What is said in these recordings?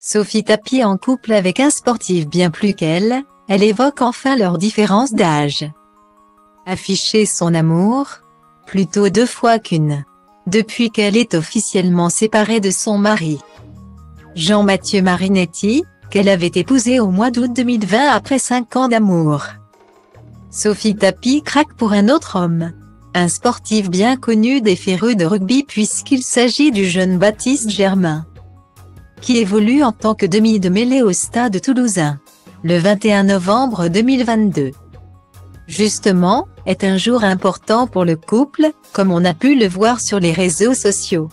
Sophie Tapie en couple avec un sportif bien plus qu'elle, elle évoque enfin leur différence d'âge. Afficher son amour Plutôt deux fois qu'une. Depuis qu'elle est officiellement séparée de son mari. Jean-Mathieu Marinetti, qu'elle avait épousé au mois d'août 2020 après cinq ans d'amour. Sophie Tapie craque pour un autre homme. Un sportif bien connu des férus de rugby puisqu'il s'agit du jeune Baptiste Germain qui évolue en tant que demi de mêlée au stade toulousain. Le 21 novembre 2022. Justement, est un jour important pour le couple, comme on a pu le voir sur les réseaux sociaux.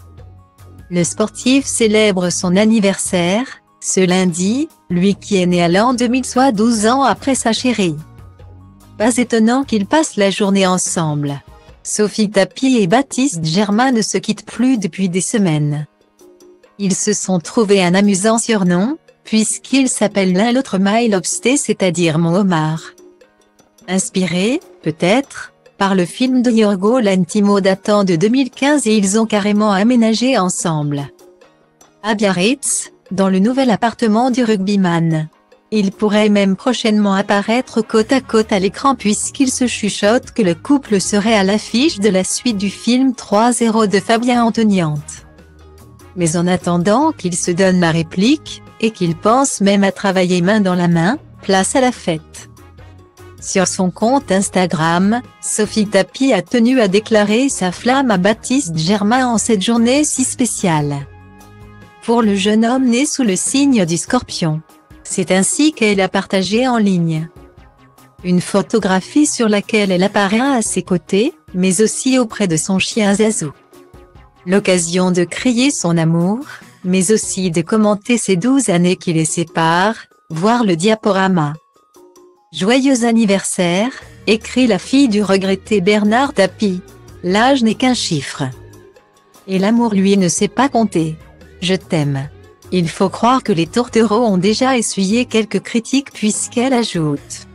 Le sportif célèbre son anniversaire, ce lundi, lui qui est né à l'an 2000 soit 12 ans après sa chérie. Pas étonnant qu'ils passent la journée ensemble. Sophie Tapie et Baptiste Germain ne se quittent plus depuis des semaines. Ils se sont trouvés un amusant surnom, puisqu'ils s'appellent l'un l'autre My Lobster c'est-à-dire mon homard. Inspiré, peut-être, par le film de Yorgo Lantimo datant de 2015 et ils ont carrément aménagé ensemble. À Biarritz, dans le nouvel appartement du rugbyman. Ils pourraient même prochainement apparaître côte à côte à l'écran puisqu'ils se chuchotent que le couple serait à l'affiche de la suite du film 3-0 de Fabien Antoniante mais en attendant qu'il se donne ma réplique, et qu'il pense même à travailler main dans la main, place à la fête. Sur son compte Instagram, Sophie Tapie a tenu à déclarer sa flamme à Baptiste Germain en cette journée si spéciale. Pour le jeune homme né sous le signe du scorpion. C'est ainsi qu'elle a partagé en ligne. Une photographie sur laquelle elle apparaît à ses côtés, mais aussi auprès de son chien Zazou l'occasion de crier son amour, mais aussi de commenter ces douze années qui les séparent, voir le diaporama. Joyeux anniversaire, écrit la fille du regretté Bernard Tapie. L'âge n'est qu'un chiffre. Et l'amour lui ne sait pas compter. Je t'aime. Il faut croire que les tourtereaux ont déjà essuyé quelques critiques puisqu'elle ajoute.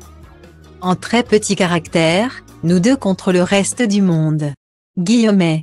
En très petits caractères, nous deux contre le reste du monde. Guillemet.